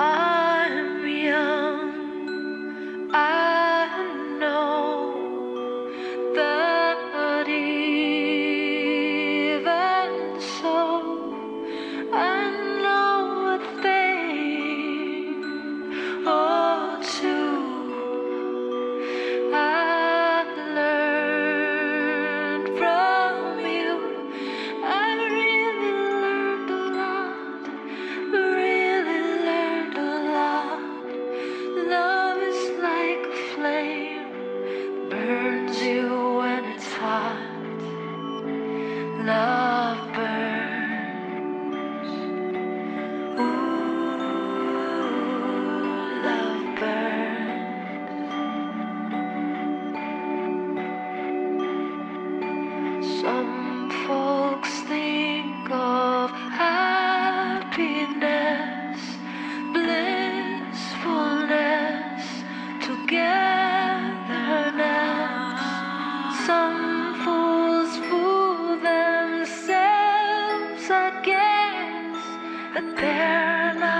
heart. Guess, but they're not